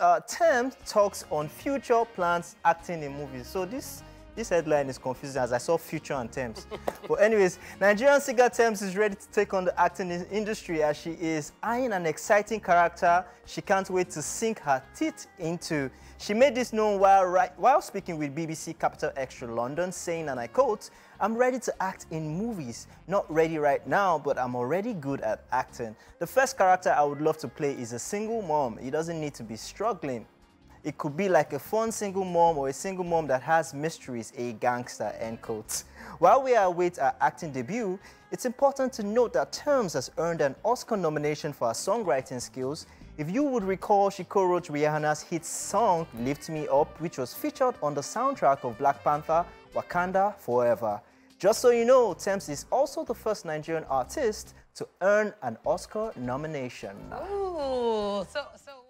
uh, talks on future plans acting in movies. So this this headline is confusing as I saw future and Tems. but anyways, Nigerian singer Tems is ready to take on the acting industry as she is eyeing an exciting character she can't wait to sink her teeth into. She made this known while, right, while speaking with BBC Capital Xtra London, saying, and I quote, I'm ready to act in movies. Not ready right now, but I'm already good at acting. The first character I would love to play is a single mom. He doesn't need to be struggling. It could be like a fun single mom or a single mom that has mysteries, a gangster, end quotes. While we are await our acting debut, it's important to note that Tems has earned an Oscar nomination for her songwriting skills. If you would recall, she co-wrote Rihanna's hit song, Lift Me Up, which was featured on the soundtrack of Black Panther, Wakanda Forever. Just so you know, Tems is also the first Nigerian artist to earn an Oscar nomination. Ooh, so, so